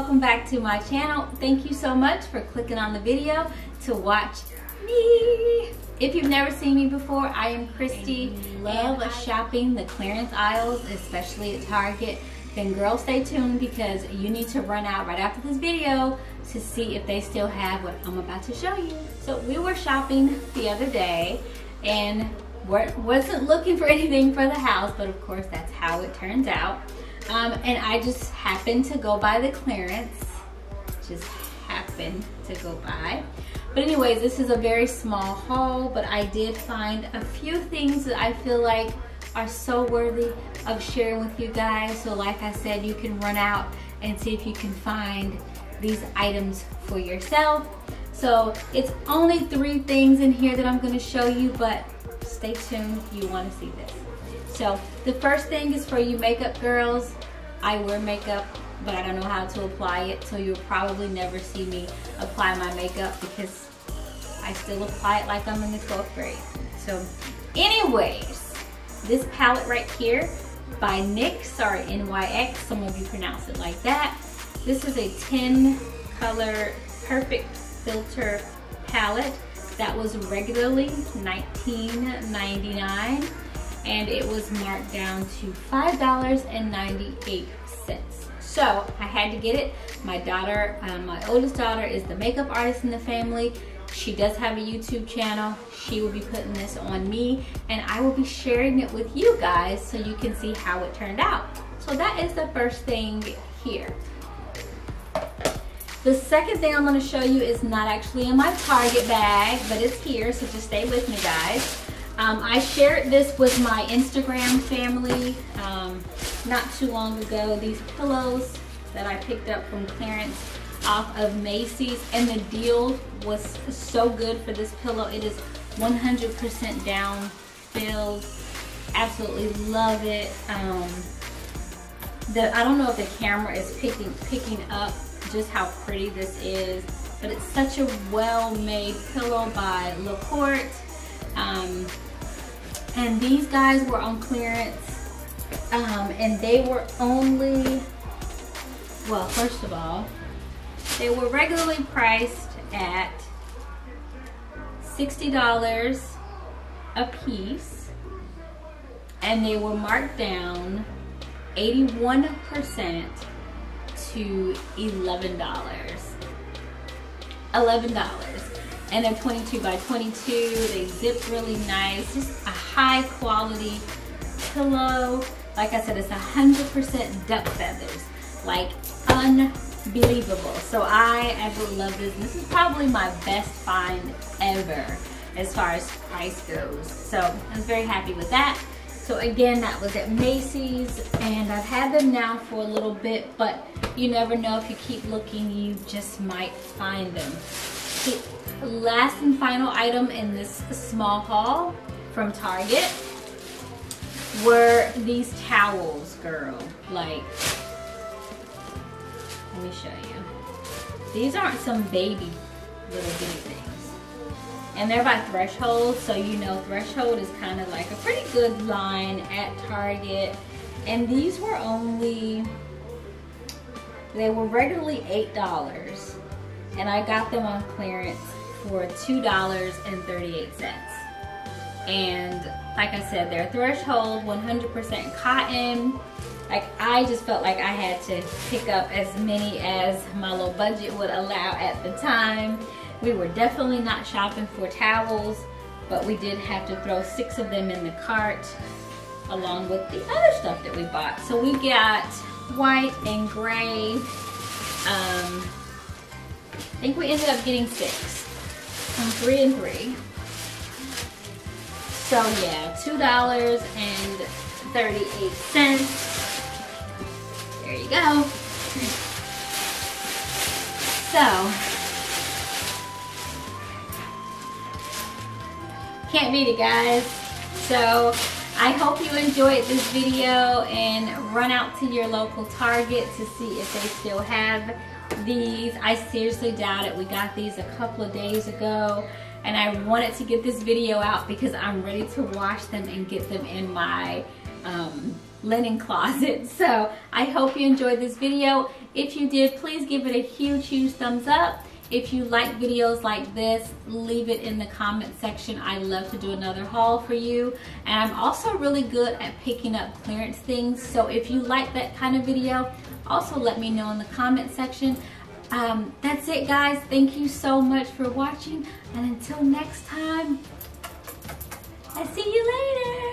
welcome back to my channel. Thank you so much for clicking on the video to watch me. If you've never seen me before, I am Kristi. Love shopping the clearance aisles, especially at Target. Then girl, stay tuned because you need to run out right after this video to see if they still have what I'm about to show you. So we were shopping the other day and wasn't looking for anything for the house, but of course that's how it turns out. Um, and I just happened to go by the clearance. Just happened to go by. But anyways, this is a very small haul, but I did find a few things that I feel like are so worthy of sharing with you guys. So like I said, you can run out and see if you can find these items for yourself. So it's only three things in here that I'm gonna show you, but stay tuned you wanna see this. So the first thing is for you makeup girls. I wear makeup, but I don't know how to apply it, so you'll probably never see me apply my makeup because I still apply it like I'm in the 12th grade. So anyways, this palette right here by NYX, or NYX, some of you pronounce it like that. This is a 10 color perfect filter palette that was regularly $19.99 and it was marked down to $5.98. So I had to get it. My daughter, um, my oldest daughter is the makeup artist in the family. She does have a YouTube channel. She will be putting this on me and I will be sharing it with you guys so you can see how it turned out. So that is the first thing here. The second thing I'm gonna show you is not actually in my Target bag, but it's here, so just stay with me guys. Um, I shared this with my Instagram family um, not too long ago. These pillows that I picked up from clearance off of Macy's and the deal was so good for this pillow. It is 100% down filled. Absolutely love it. Um, the, I don't know if the camera is picking, picking up just how pretty this is, but it's such a well-made pillow by LaPorte. Um, and these guys were on clearance um, and they were only well first of all they were regularly priced at $60 a piece and they were marked down 81% to $11 $11 and they're 22 by 22. They zip really nice. Just high quality pillow. Like I said, it's 100% duck feathers. Like unbelievable. So I absolutely love this. This is probably my best find ever as far as price goes. So I was very happy with that. So again, that was at Macy's and I've had them now for a little bit, but you never know if you keep looking, you just might find them. The last and final item in this small haul from Target were these towels, girl. Like, let me show you. These aren't some baby little bitty things. And they're by Threshold, so you know Threshold is kind of like a pretty good line at Target. And these were only, they were regularly $8 and I got them on clearance for $2.38. And like I said, they're threshold 100% cotton. Like I just felt like I had to pick up as many as my low budget would allow at the time. We were definitely not shopping for towels, but we did have to throw six of them in the cart along with the other stuff that we bought. So we got white and gray um, I think we ended up getting six. Um, three and three. So yeah, two dollars and thirty-eight cents. There you go. So can't beat it guys. So I hope you enjoyed this video and run out to your local Target to see if they still have these. I seriously doubt it. We got these a couple of days ago and I wanted to get this video out because I'm ready to wash them and get them in my um, linen closet. So I hope you enjoyed this video. If you did, please give it a huge, huge thumbs up. If you like videos like this, leave it in the comment section. I love to do another haul for you. And I'm also really good at picking up clearance things. So if you like that kind of video, also let me know in the comment section. Um, that's it guys. Thank you so much for watching. And until next time, I'll see you later.